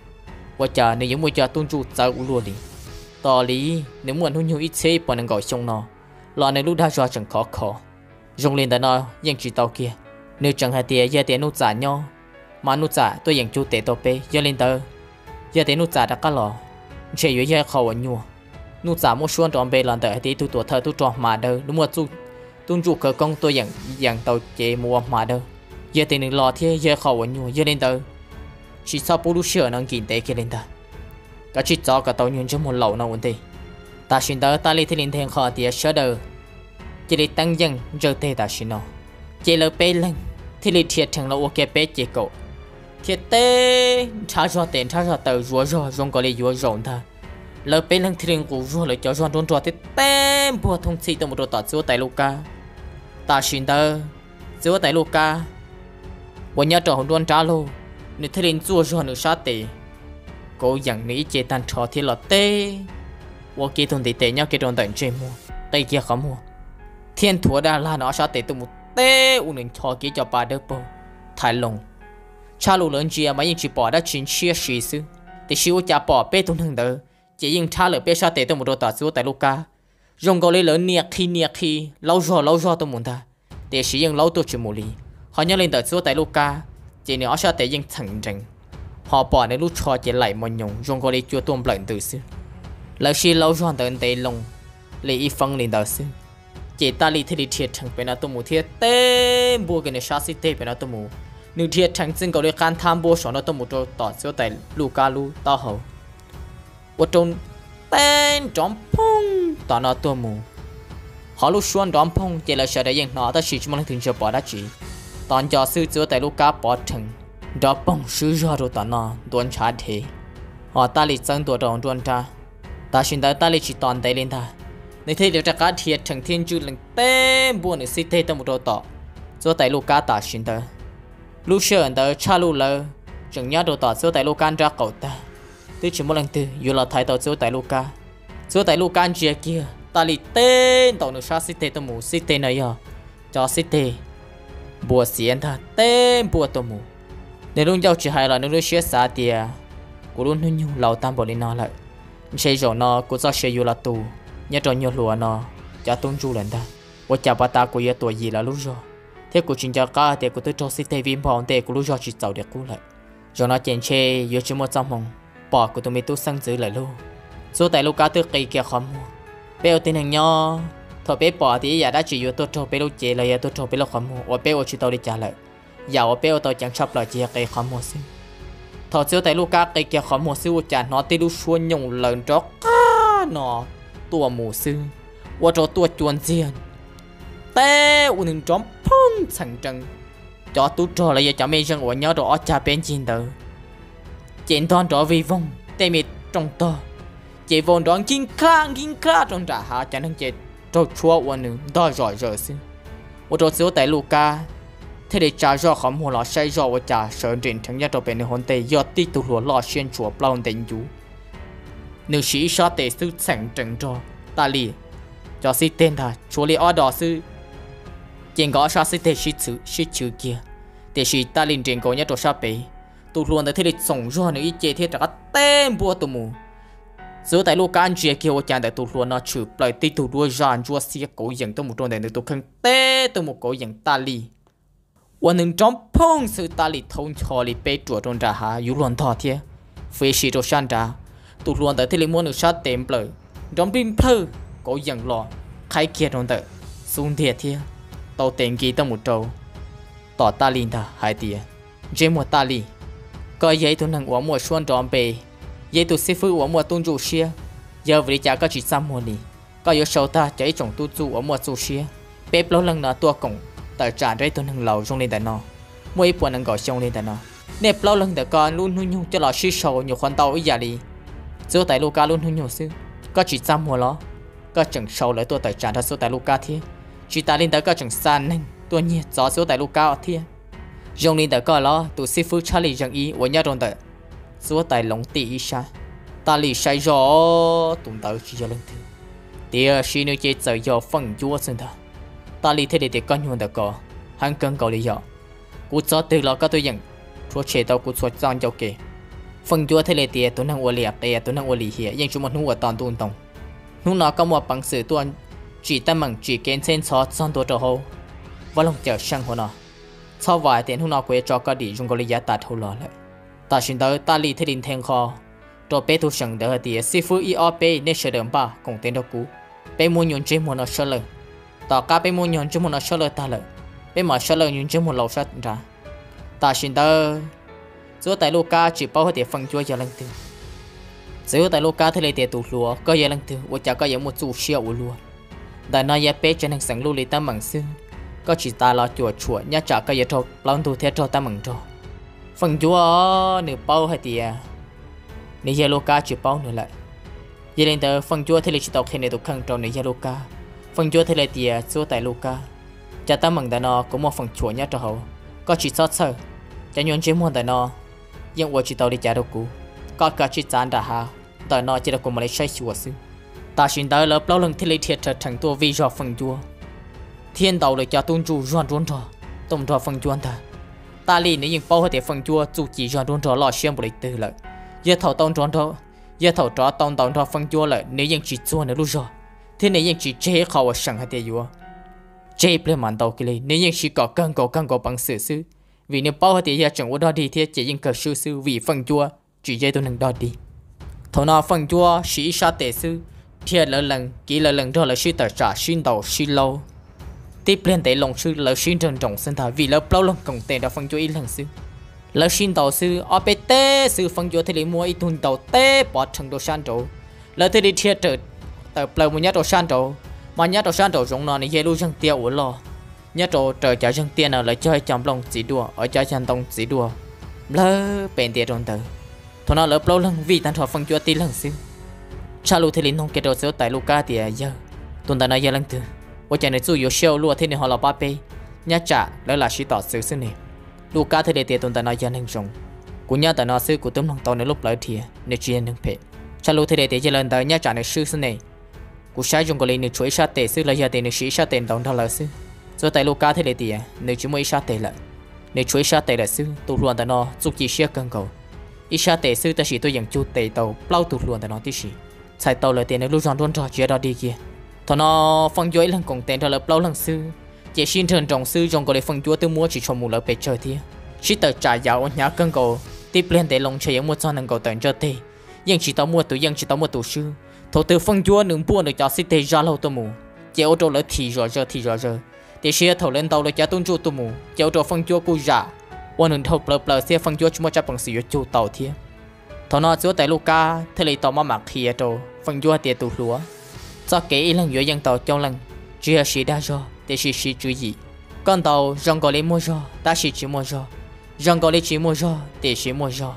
và chờ nếu những mùi chờ tuân trụ u luôn đi tỏ lý nếu muốn hôn nhiều ít xe bọn anh gọi xong nó lo này lúc đã cho chẳng khó khó dùng lên đó nó những chỉ tàu kia. Nếu chẳng hai tiền giờ tiền nút giả nhau mà nút giả tôi dành chú tệ tàu bê giờ lên tờ giờ tiền nút giả đã cắt lò chỉ yếu giờ khẩu ở nhua nút giả mua xuân tròn bề lần tới thì tu tuổi thơ tu tròn mà đâu đúng một tu tu chủ cơ công tôi dạng dạng tàu chế mua mà đâu giờ thì đừng lò thế giờ khẩu vấn nhua giờ lên tới chỉ sau bố lúc sửa năng kinh tế kia lên ta cả chỉ cho cả tàu nhân cho một lẩu nào vấn đề ta xin tới ta lấy thì lên thêm khó thì sửa đời chỉ để tăng dần giờ tê ta xin nó chỉ là bê lên thì lấy thiệt thằng là ok bê chế cậu thiệt tê. Cha cho tiền cha cho tàu rùa rùa rong có lẽ rùa rộn thà lỡ bên lăng thiên của rùa lại cho rùa đôn rùa thiệt tê bùa thông chi từ một đồ tỏ chúa tại Luca ta xin tơ chúa tại Luca bọn nhà trò hồn đoan trả lô. Nếu thuyền rùa rùa doan sát tê. cố gắng nghĩ chế tan trò thì là tê. Wo kia thôn thì tê nhau kia tròn tận chơi mua tay kia khó mua. Thiên thua đã là nó sát tê từ một tê. U nên cho kia cho ba đứa bồ. Thái lồng cha lù lớn chia mà yên chỉ bỏ đã chín chia sĩ sư thì siêu cha bỏ bê tôn hưng đỡ chỉ yên cha lỡ bê sa tế tôi một đồ tả sư tại lúc ca dùng gọi lấy lớn nia khi nia khi lâu rồi lâu rồi tôi muốn ta thì sử yên lâu tôi chỉ một lý họ nhớ lên tờ sư tại lúc ca chỉ nếu sa tế yên thẳng rằng họ bỏ nên lúc cho chỉ lại một nhung dùng gọi lấy chua tuôn lợn từ sư lỡ khi lâu rồi tờ tế lông lấy y phân lên tờ sư chỉ ta lý thì lý thiệt chẳng bên nào tôi muốn thiệt tên bùa cái này sa sĩ tế bên nào tôi muốn nếu thiệt chẳng xin gọi lấy can tham bố số nó tôi một cho tỏ số tại Luca lu tao trong tên trống phong tỏ nó tua mù họ lúc xuân trống phong chỉ là sợ đại diện nó ta chỉ mong thường chờ bỏ đã chỉ tao cho sư chúa tại lù ca bỏ thằng đó bông sư ra rồi tỏ nó tuần trả thế họ ta lịch dân tuổi đồng tuần trả ta xin tới ta lịch chỉ toàn tay lên ta nếu thấy được cá thiệt chẳng thiên chu lần tên buồn được xí tê tao một đồ tỏ chúa tại lù ca ta xin tới lúc sợ tới cha lúc lơ chẳng nhớ đồ tỏ số tại lúc can ra cậu ta. Tôi chỉ một lần từ, dù là thái tàu số tại Luca. Số tại Luca anh chia kia, ta lì tên tàu nước sa city tàu mù city này à cho city bùa xiên ta, tên bùa tàu mù. Nếu luôn giao chỉ hay là nếu chia xa tiề cũng luôn nhung lâu tam bỏ lên nó lại. Chơi rồi nó cũng cho chơi dù là tù, nhớ cho nhiều lúa nó, cho tung chu lần ta. Và chả bà ta của yêu tuổi gì là lúc rồi? Thế của chính cho cả thế của tôi cho city vì bọn thế của lúc cho chỉ giàu được cú lại. Rồi nó chèn chê yêu chỉ một trăm mong bỏ của tụi mình tu sang giữ lại luôn. Số tại lúc cá tư kỳ kia khó mua. Bé tiền hàng nho thôi bé bỏ thì giờ đã chỉ yêu tôi cho bé lúc chế là tôi cho bé lúc khó mua. Ở bé ở chỉ tao đi trả lại. Giờ ở bé tao chẳng chấp lại chỉ cái khó mua xí thôi số tại lúc cá cái kia khó mua xí trả nó tí lúc xua nhung lần cho cá nó tua mù sư và cho tua chuồn riêng tê unin chom phong sang trăng cho tu trò là giờ cho mấy dân của nhau đó cha bên chiến tử. Chiến toàn đó vì vong, tê mệt trong tơ chỉ vốn đoán kinh khang kinh khang trong trả hạ chẳng đang chết. Cho chua của nữ đó rồi rồi xin ô tô xíu tại Luca thế để trả rõ khóm hồ là say rõ và trả sơn trình thắng gia trò bên nữ hôn tê, do tí tù hồ lọ xuyên chùa plaun đánh dũ nữ sĩ sa tê sư sẵn trần trò ta lì. Cho xí tên thà chúa lì ở đó sư. Chuyện có sao sẽ thấy sự sự sĩ chữ kia Thể sự ta liền trên có nhất trò sao bế Tụ luôn tới thế lực sống rồi nữa ít chế thế trả tên bùa tụ mù Giữa tại lúc can chế kia chàng tại tụ luôn nó chữ lại tí tụ đua ràng chua xìa cổ dần tụ một tròn này tụ khăn tê tụ một cổ dần ta li, Và những trong phong sự ta li thông cho li bế chùa tròn trả hạ yếu luận thọ thế Phê sĩ trò sàn trả Tụ luôn tới thế lực muốn được sát tên bởi Trong đêm thơ cổ dần lò khai kia tròn tờ xuống thiệt thiệt tàu tiền kỳ tao một trâu. Tỏ ta linh thà, hai tiền chế một ta li có dễ tôi năng uống một xuân tròn bề. Dễ tôi sư phụ uống một tung trụ xia. Giờ vì chả có chỉ xăm mua li có yếu sâu ta, chảy chồng tu tu uống một trụ xia. Bếp lâu lần nữa tua cổng tại trả đây tôi năng lầu trong lên tại nó mua ít buồn năng gọi trong lên tại nó nẹp lâu lần đã con luôn hung nhung cho lò xí sầu nhiều khoan tàu ý giả li giữa tại ca luôn hung nhung sư có chỉ xăm mua lo có chẳng sâu lấy tôi tại trả ra số tại ca thiên chỉ ta lên tới có chẳng xa nên tôi nhiệt gió số tại Luca ở thiên dùng lên tới có lo tụ sư phụ Charlie rằng ý của nhà trong tới. Số tại lồng tỷ ý sa ta lì sai rõ tụng tới chỉ cho lần thứ tia xin nữ chế giờ do phần chúa sinh thật ta li thế để con nhuận được có hắn cần cầu lý do. Cú gió từ lo các tôi nhận chúa chế tao cú chúa giang cho kì phần chúa thế để tiệt tôi năng uổng liệp đây tôi năng uổng lì hiệp nhưng chúng một nụ toàn tuôn tông nụ nó có một bằng sự tuôn chỉ tâm mừng chỉ kiến trên cho son tổ trở hậu và lòng chờ sang hồ nó. Sau vài tiếng hôm nọ quay cho cả đi dùng cái lý giá tạt hậu lọ lại. Ta xin tới ta li thế đình thiên kho. Cho bé thu sừng đỡ thì sư phụ y o bé nên sẽ đờm ba, cùng tên đó cú. Bé muốn nhún chế muốn nó sợ ta cả bé muốn mua chế chúng nó sơ lơ ta lợ bé mà sơ lơ nhon chế một lầu sát ra. Ta xin tới giữa tại Luca chỉ bao hết phần chúa giờ lần thứ giữa tại Luca thế này tụ lúa có giờ lần thứ và chả có giờ một chủ siêu lúa đại nói ya bé cho nên sẵn lưu lý ta mừng sư, có chỉ ta lo chùa chùa nhá chả cây giờ thôi lòng tu thế cho ta mừng cho phần chúa nửa bao hay thì nửa yết lô ca chỉ bao nửa lại giờ lên tờ phần chúa thế này chỉ tàu khen này tụ khăn trong nửa yết lô ca. Phần chúa thế là tia chúa tại Luca cha ta mừng đại nó cũng một phần chúa nhá cho hậu. Có chỉ sót sơ. Cha nhuận chế muôn đại nó nhưng tôi chỉ tàu đi trả đâu cũ. Có cả chỉ chán đã ha đại nó chỉ là cùng lấy sai chùa sư ta xin tới lớp lâu lần thế lấy thiệt thật thành tua vì do phần chua thiên đạo lại cho tôn chủ doan doan trò, tổng trò phần chua ta. Ta lì nếu những bao hơi thể phần chua chủ chỉ doan doan trò lo xem bồi từ lại giờ thầu tông tròn trò giờ thầu trò tông tông trò phần chua lại nếu những chỉ chua nữa lúc rồi thế nếu những chỉ chế khó ở sẵn hay tiêu yếu chế ple màn đầu kia nếu những chỉ có càng có càng có bằng sự sư vì nếu bao hơi thể giờ chẳng có đo đi thì chỉ những cơ sư sư vì phần chua chỉ dây tôi nâng đo đi. Thầu nào phần chua sĩ sa tệ sư thiệt lỡ lần kỹ lỡ lần đó là sư tờ trả xin đầu xin lâu. Tiếp lên tệ lòng sư, lỡ xin trần trọng sinh thà, vì lỡ bao lần cổng tên đã phân cho ý lần sư lỡ xin đầu sư ở bê tê sư phân cho thì lý mua ít tuần đầu tê bỏ thằng đồ san trổ lỡ thì lý thiệt trở tờ plei một nhát đồ san trổ mà nhát đồ san trổ giống nó này dễ lưu dân tiêu uốn lo. Nhát trổ trời trả dân tiền nào lại chơi chậm lòng chỉ đùa, ở chơi chân tông chỉ đùa. Lơ bền tiền trong tờ thôi nó lỡ lâu lần vì tan thọ phân cho tí lần sư cha lu thì linh không kể đâu sẽ tại Luca thì à giờ. Tuần ta nói giờ lần thứ, vợ chồng này suy yếu siêu luôn thế này họ là ba pe nhá trả đó là sĩ tỏ sự xin này. Luca thì để tiền tuần ta nói giờ lăng rồng của nhá ta nói sự của tấm lòng tao nên lúc lại thì à, nên chuyện nâng phe cha lu thì để tiền lần tới nhá trả này sự xin này. Của sai dùng cái này chuỗi sát tệ sự là giờ tiền sĩ sát tiền đồng thằng là sự rồi tại Luca thì để tiền à, nên chỉ mới sát tệ lại nên chuỗi sát tệ là sự tu luôn ta nói giúp chi siết cân cầu. Ít sát tệ sự ta chỉ tôi dùng chu tệ tàu bao tu luôn ta nói tí gì sai tàu lời tiền được lúc chọn luôn trò chuyện đó đi kìa. Thọ nó, phong dưới lần cùng tiền đó là bao lần sư chỉ xin thần trọng sư trong cái để phong chúa tư mua chỉ cho mù lợi bề trời thì chỉ tờ trả giáo nhá cân cầu, tiếp lên để lòng chơi mua cho nâng cầu tận cho thế nhưng chỉ tao mua tụ nhưng chỉ tao mua tổ sư thổ từ phong chúa nướng buôn được cho xin tê ra lâu tụ mù. Chỉ ô tô lợi thì rồi giờ thì rồi giờ để xe thầu lên tàu được cho tôn chúa tụ mù. Chỉ ô tô phong chúa cú giả ôn nướng thầu bờ bờ xe phong chúa chúng mua chấp bằng sự yêu tàu thiê thọ nó, chúa tại Luca thế lấy tàu mà mặc kia rồi phần dua tiệt tụ lúa. Do kể lần giữa dân tàu trong lần chưa sĩ đa do để sĩ sĩ chú ý con tàu rong gọi lấy mua do ta sĩ chỉ mua do rong gọi lấy chỉ mua do để sĩ mua do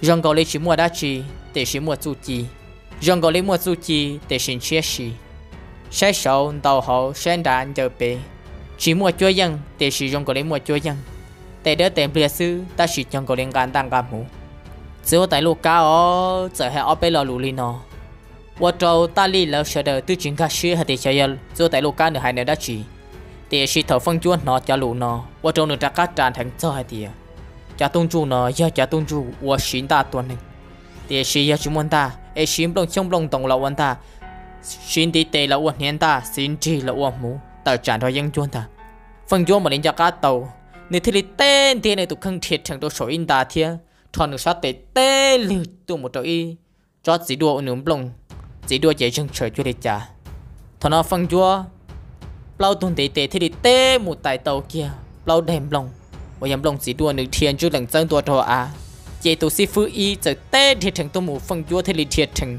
rong gọi lấy chỉ mua đa chỉ để sĩ mua chu chi rong gọi lấy mua chu chi để sĩ chia sĩ. Sai sầu tàu hậu đã đàn giờ bể chỉ mua cho dân, để sĩ rong gọi lấy mua cho dân. Để đỡ tiền bia sư ta sử dụng gọi lấy gan tăng gan mù chỉ tại lúc cao giờ hay ở bên lò lù li 我找大力了晓得对真个是还得想要做在路干的还能得起，แต่是头风转nó cho lũ nó 我找能大家站成做还得，家东主呢要家东主我寻大多呢。để sĩ ya chúng ta e sim long chung long tong lo wan ta xin đi tê là uẩn hiến ta xin chi là uẩn mù tờ trả cho dân chuan ta phần chuan mà đến cho cá tàu nếu thì tên thì này tụ không thiệt thằng tôi sổ in ta thia thằng nó sát tê tê lưu tụ một đội cho chỉ đua nướng lông Chỉ đua chạy rừng trời chưa đi trả thằng nó phần chuan lâu tuần tệ tệ thì đi tê một tài tàu kia lâu đèm lòng. Và yếm lòng chỉ đua nữ thiên chưa lần chân tua thọ à. Chế tụ si phứ y chờ tê thiệt thành tôi một phần chuan thì đi thiệt thành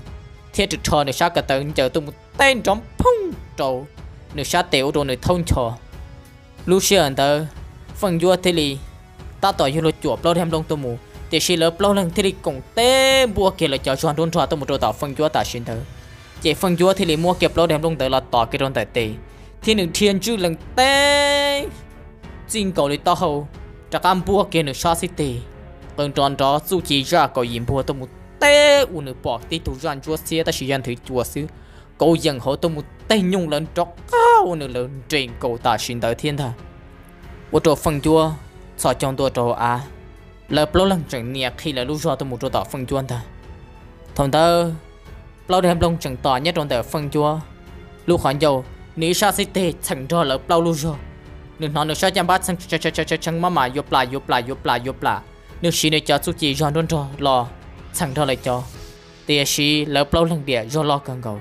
thiệt trực thọ nữ sát cả tận chờ tôi một tên trống phung trầu. Nữ sát tiểu rồi nữ thông trò. Lúc xưa anh tớ phần vua thế li ta tỏ như lo chuột lâu đem lòng tôi mù để xí lỡ lâu lần, thế li cùng tê bua kia là cho chọn đôn trò tôi một trâu tỏ phần vua ta xin tớ chỉ phần chúa thì lại mua kẹp lô đem lông tới là tỏ cái đôn tại tì thiên đường thiên chư lần tê. Xin cầu li to hầu. Chắc ăn bua kia nửa sát xí tì lần tròn đó dù chỉ ra có yếm bua tôi một tê. U nữ bỏ tí thủ răn chúa xe ta chỉ dân thử chúa xứ. Cầu dân họ tôi một tê nhung lần trọc cao nữ lần trên cầu ta xin tới thiên thà u trò phần chúa sao trong tôi trò à lập lô lần chẳng nhẹ khi là lúc do tôi một trò tỏ phần chúa thà thằng tơ lâu đêm lông chẳng tỏ nhất trong tờ phân chua lúc khoản dầu nếu sao sẽ tê chẳng cho lỡ lâu lúc rồi. Nếu nó được sao chăm bát chẳng chẳng chẳng chẳng chẳng mà mà yop lại yop lại yop lại yop lại nếu xin để cho chú chị cho đôn trò lo, chẳng thôi lại cho. Tia xí lỡ lâu lần địa do lo cần cầu.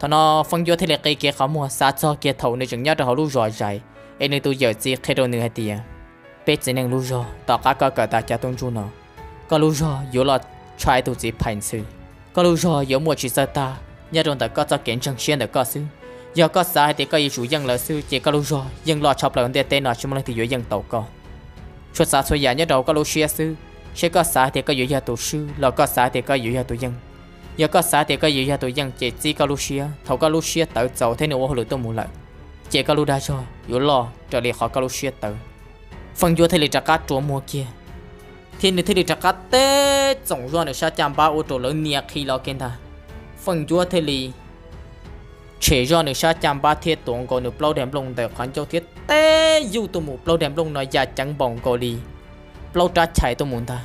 Thọ nó, phân chua thế là cây kia khó mua xa cho kia thầu nơi chẳng nhau cho họ lưu rồi dài em nên tôi giờ chỉ khai đâu nửa hay tia bé chỉ nên lưu rồi tao cá có cả ta cha tôn chú nó. Có lưu rồi yếu lo try tôi chỉ phản sự có lưu rồi yếu mua chỉ sơ ta. Nhà trong ta có cho kiến chẳng xuyên được có sư. Giờ có sai thì có ý chủ dân lợi sư, chỉ có lưu rồi. Dân lo chọc lợi để tên nó chúng mình thì yếu dân tàu có xuất xa xuất giả nhớ đầu có lưu xuyên sư. Sẽ có sai thì có dự gia tổ sư, lo có sai thì có dự gia tổ dân. Giờ có sai thì có dự gia tổ dân, chỉ chỉ có Lucia thầu có Lucia tự giàu thế nào hồi tôi muốn lại chỉ có Luda cho yếu lo trở lại họ có Lucia tự phần vua thế là trả cá chúa mua kia thiên nữ thế là chắc cá tê tổng do được sao chạm ba ô tô lớn nia khi lo kiến ta phần chúa thế là chế do được sao chạm ba thiết tổng có được lâu đẹp lông để khoản châu thiết tê dù tôi mù lâu đẹp lông nói già chẳng bỏng có đi lâu trả chạy tôi muốn ta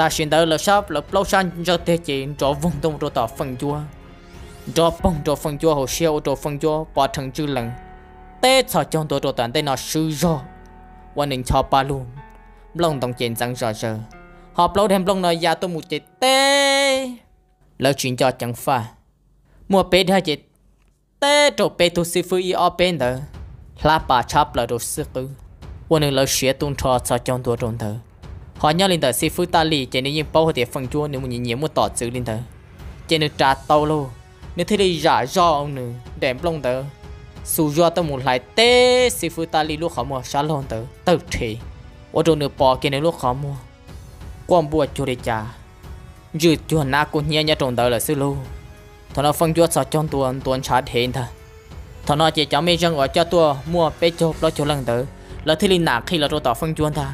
ta xin đỡ là sao là lâu san cho thế chỉ cho vùng đông rồi tỏ phần chúa. Cho bông, cho phần chúa, hồ siêu, cho phần chúa, bỏ thằng chư lần. Tê sợ trong tôi cho tận tên nó sư do quan đình cho ba luôn lòng đồng chén răng rõ giờ họ lâu đem lòng nói ra tôi một chết tê lời chuyện cho chẳng pha. Mua bê hai chết tê cho bê tôi sư phụ y o bê nở là bà chắp là đồ sư cư quan nâng lời xuyên tôn trò cho trong tôi trong thờ họ nhớ lên tờ sư phú ta lì chỉ nên những bao hệ phần chua nếu muốn nhìn một tỏ chữ lên tờ. Chạy nên trả tàu lô nếu thế thì giả do ông nữ đẹp lông tờ. Su do tao một lại tê sư phụ ta lì lúc họ mua xa lon tờ. Tớ thì ở chỗ nửa bỏ kia này lúc họ mua. Quan bùa cho để trả. Dự chuẩn na cũng nhẹ nhẹ trong tờ là sư lô. Thằng nó phân chua sao trong tuần tuần trả hiện thà thằng nó chỉ cho mấy dân ở cho tua mua bé chốt lo cho lần tờ là thế linh nạc khi là cho tỏ phân chuan thà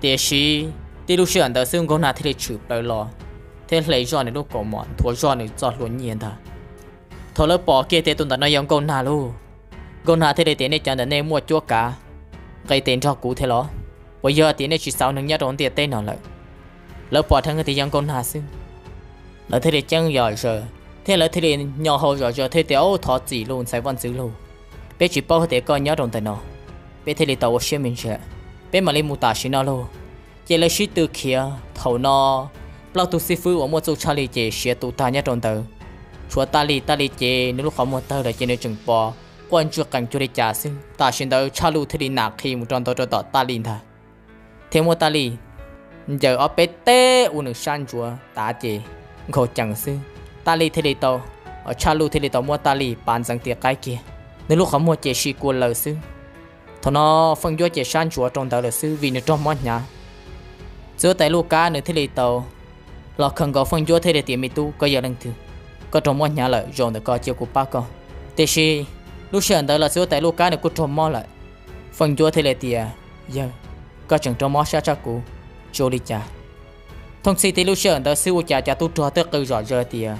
tiếc xí đi lúc xưa đó xương con nào thì chụp lại lo. Thế lấy cho này lúc cổ mòn thua cho này giọt luôn nhiên ta thằng lớp bỏ kia thì tuần đó nó giống con nào luôn con nào thì để tiền này cho nên mua chúa cả. Cái tiền cho cũ thế lo bây giờ thì này chỉ sáu nâng nhát đón tiền tên nào lại. Lỡ bỏ thằng thì dân con hà xương lỡ thế thì chân giỏi rồi thế lỡ thế thì nhỏ hồ rồi rồi thế thì ô thọ chỉ luôn sai văn dữ luôn bé chỉ bao thế coi nhát đón tiền nó. Bé thế thì tàu xe mình sẽ. Bé mà lên mù tả xin nó luôn chỉ là sĩ từ kia thầu nó. Bao tu sư phụ ở một chỗ cha lì chế sẽ tu ta nhát trong tờ. Chúa ta lì ta lì chế nếu lúc họ một tờ là chế nên chừng bỏ quan chuột cảnh cho đi trả xin ta xin tờ cha lu thì đi nạc khi một trong tờ cho tờ ta lì thà thêm một ta li giờ ở bên tê u nữ san chúa ta chỉ ngồi chẳng sư, ta li đi tàu ở cha lu thế đi tàu mua ta li bán rằng tiệc cái kia. Nếu lúc họ mua chế sĩ của lời sư thọ nó phân vô chế san chúa trong đầu lời sư vì nó trong mắt nhà. Giữa tại Luca nữa thế đi tàu lọ khẩn có phân vô thế đi tiệm mi tu, có giờ lần thứ. Có trong mắt nhà lại rồi được có chiều của ba con. Thế thì lúc sáng đó là giữa tại Luca nữa có trong mắt lại phân vô thế đi tiệm giờ có chẳng trong món sao cha cũ cho đi cha thông sĩ thì lúc sáng đó sư cha cha tu trò tới cứ rõ giờ tiền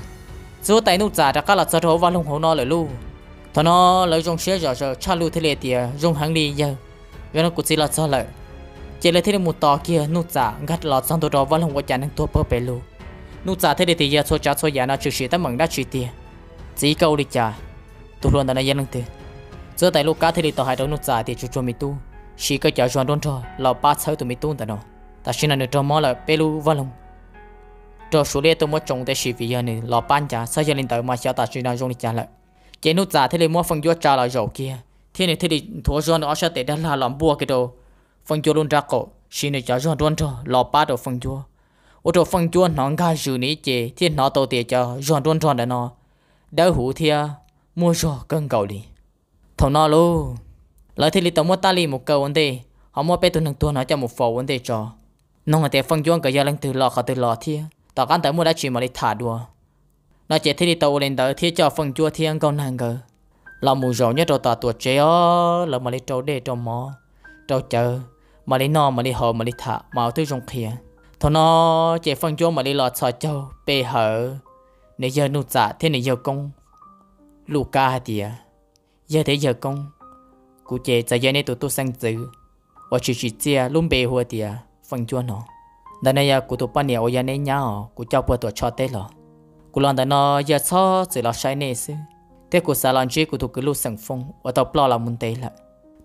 giữa tại nút giả đã có là sao đó và lông hồ nó lại luôn thằng nó lấy trong xe rõ giờ cha lu thế lệ tiền dùng hàng đi giờ. Cái nó cũng chỉ là sao lại chỉ là thế một tòa kia, nút giả gắt lọt sang tôi đó và không có chán năng tua bơ bể lu nụ trả thế thì giờ số trả số nhà nó chỉ sĩ ta mừng đã chỉ tiền chỉ câu đi trả tu luôn đó là dân từ giờ tại lúc cá thì tao hai đứa nụ trả thì chú cho mi tu chỉ có trả John đón cho là ba sáu tụi mi tu nó ta xin là được cho mỏ là pelu vào lòng cho số liệu tôi mua trồng để chỉ vì giờ này, là ban trả sau giờ lên tới mà sao ta chỉ là dùng đi trả lại chế nút giả thế thì mua phần vô trả lại rồi kia. Thế này thế thì thua John ở sao để đó là làm bùa cái đồ. Phần vô luôn ra cổ, xin này trả John đón cho là ba đồ phần vô ô tô phần chuan nó ngay xử lý chế thì nó tổ tiền cho John đôn tròn để nó. Đỡ hủ thia, mua cho cần cầu đi. Thằng nó luôn lời thì lì tao mua ta lì một câu vấn đề. Họ mua bé tôi nâng tuần nó cho một phổ vấn đề cho nó là tiền phân duong cái gia lần từ lọ khỏi từ lọ thia. Tao căn tới mua đã chỉ mà đi thả đùa. Nó chỉ thì lì tàu lên tới thia cho phân chua thiên con nàng cơ là mù rầu nhất rồi tao tuột chế ó là mà đi trâu để trâu mò trâu chờ mà đi no mà đi hồ mà đi thả, mà tôi rong kia thôi nó chỉ phân duong mà đi lọ sỏi châu, bê hở. Nếu giờ nụ dạ thế này giờ công. Luca tìa giờ thế giờ công cụ chế giờ giờ này tụi tôi sang chữ và chỉ chỉ chia luôn bê hoa tìa phân chua nó đây này cụ tụi bạn nhiều giờ này nhau cụ cháu bữa tụi cho tết rồi cụ lần đây nó giờ cho chỉ là sai này chứ. thế cụ sao lần chi cụ tụi cứ lúc sang phong và tao lo là muốn tết lại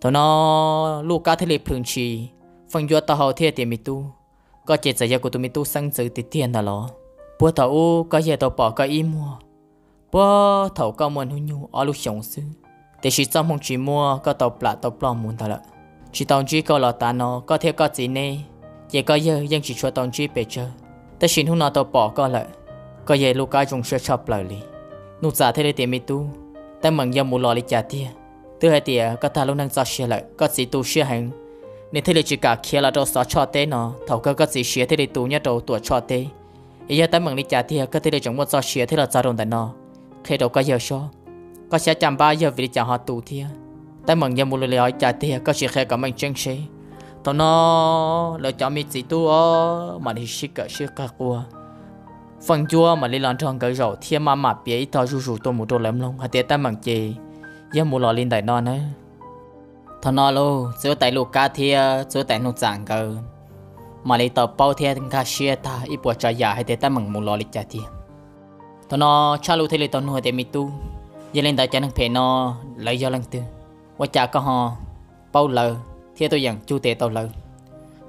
thằng nó Luca thế liệp thường chỉ phân chua tao hậu thế tiền mi tu. Có chết giờ cụ tụi mi tu sang chữ thì tiền đó lo. Bữa thầu có giờ tàu bỏ cái im mua. Bữa thầu có muốn hôn nhu ở lúc sống sư để chỉ trong không chỉ mua có tàu bạc tàu bạc muốn đó là chỉ tàu chỉ có là ta nó có thể có gì nè giờ có giờ ยัง chỉ cho tàu chỉ bị chơiแต่xin hung nó tàu bỏ có lại có giờ lúc cái dùng sẽ chọc lại đi nụ giả thế để tiền mi tuแต่mình giờ muốn lo đi trả tiền từ hai tiền có ta lúc năng cho xe lại có gì tu xe hành nên thế là chỉ cả kia là đâu sợ cho tế nó thầu cơ có gì xía thế là tụ nhất đâu tuổi cho tế ý giờ tới mừng đi trả thì có thế là chúng một do xía thế là ra đồng tại nó khi đâu có giờ cho có sẽ chạm ba giờ vì chào họ tủ thia. tay mừng giờ một lời hỏi trả thia, có sẽ khai cả mình chân sĩ tao nó lỡ cho mi chỉ tu mà đi xí cả xí cả qua phần chua mà đi làm tròn cái rổ thiên mà mà biết tao rủ rủ tôi một đồ lắm luôn hay tiệt tay mừng chị giờ một lời lên đại non nữa thằng nó luôn giữa tại lục cá thia, giữa tại nụ giảng cơ mà lấy tập bao thia thằng cá xia ta ít bữa trả giả hay để ta mừng một lời trả thia. Thằng nó cha lu thấy lấy tao nuôi để mi tu giờ lên tại chả năng thể nó lấy do lần tư. Và chả có họ bao lờ thì tôi dặn chú tệ tàu lờ.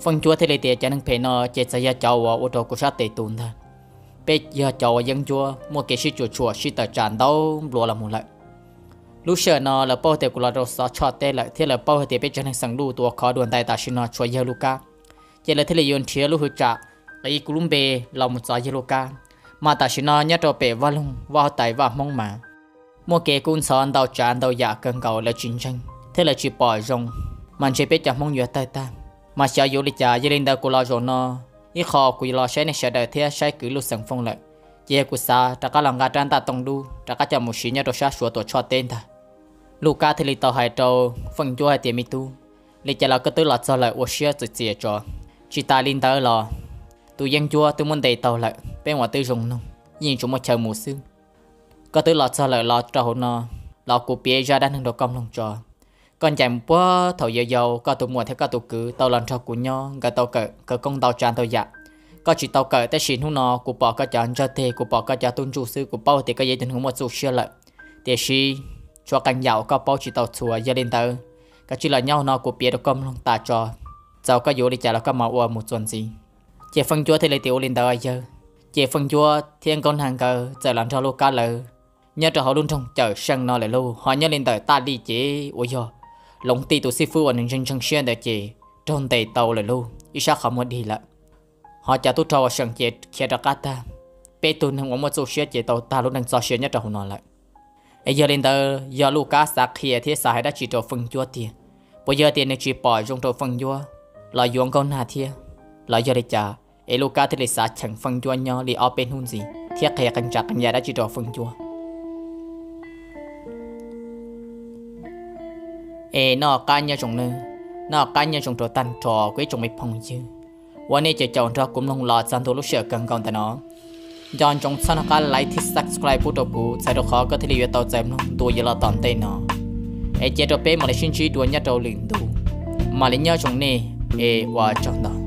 Phong chúa thế để chả năng thể nó chết sẽ ra cháu và ô tô của sát tệ tùn thôi bây giờ cháu dân chúa một cái sự chùa chùa sự tờ tràn đâu lúa là một lợi. Lúc sợ nó là bao thể của lò sao cho tệ lại thế là bao thể bây chả năng sẵn đủ tua khó đồn tại ta xin nó chúa yêu ca chỉ là thế là yon thiếu lưu hữu trả lấy cũng bê lòng một gió yêu ca mà ta xin nó nhớ cho bề vào lung vào tay vào mong mà. Một kẻ quân sợ anh đau trả anh đau dạ cần cầu là chiến tranh. Thế là chỉ bỏ rong Mình chỉ biết chẳng mong nhớ tay ta. Mà sợ dù lịch trả gia đình đau của lo rồi nó Ít khó của lo sẽ nên sẽ đợi thế, sẽ cứ lưu sẵn phong lợi. Chỉ của xa, trả cả lòng gà trang ta tông đu. Trả cả chồng một sĩ nhớ đồ xa sủa tổ cho tên ta. Lúc ca thì lịch tàu hải trâu Phần chua hải tiền mi tu. Lịch trả là cơ tư là cho lại ổ xưa tự dịa cho Chỉ ta linh tớ lò. Tụi dân chua tôi muốn đầy tàu lợi, Bên ngoài tư rồng nông. Nhìn chúng một trời mùa xương có tư lọt sao lại lọt cho hồn nó lọt của bia ra đang được công lòng cho còn chẳng quá thầu dầu dầu, có tụ mua theo có tụ cứ tàu lần cho của nhau, gà tàu cỡ cỡ công tàu tràn tàu dạ. Có chỉ tàu cỡ tới xin hông nó của bỏ có chọn cho thế của bỏ có chọn tôn chủ sư, của bao thì có dây tình huống một số xưa lại để si cho càng giàu có bao chỉ tàu chùa gia đình tàu cái chỉ là nhau nó của bia đồ công lòng ta cho sau có yếu đi trả là có màu ua một tuần gì. Chỉ phân chúa thì lấy tiểu lên tờ giờ. Chỉ phân chúa thiên con hàng cờ, giờ làm cho lô cá lợ nhớ cho họ luôn trong chờ sang nó lại luôn họ nhớ lên tới ta đi chị ôi giờ lòng ti tụi sư phụ ở nông chân chân xuyên để chị trong tay tàu lại luôn ý sao không muốn đi lại họ trả tu trâu sang chị khi ra cát ta. Bé tôi không có một số xe chị tàu ta luôn đang cho xe nhà cho họ nói lại ấy giờ lên tới giờ Lucas sạc kia thì sai đã chỉ cho phân chúa tiền bây giờ tiền này chỉ bỏ trong cho phân chúa. Là dùng con hà thiê là giờ để trả. Ấy Lucas thì để sạc chẳng phân chúa nhau để ở bên hôn gì. Thiết kia căn chặt cần nhà đã chỉ cho phân chúa. ấy nó cá nhà trong nơi nó cá nhà trong trò tan trò quấy trong mấy phong chứ วันนี้จะจองเรากลุ่มลงหลอดสันตุลุเชื่อกันก่อนแต่เนาะ John trong sân các like thì subscribe phụ đồ cũ sẽ được khó có thể liệt tàu chém luôn tôi giờ là tòn tên nó ấy chế độ bé mà lại xin chỉ đuổi nhất đầu liền đủ mà lấy nhau trong này ấy và trong đó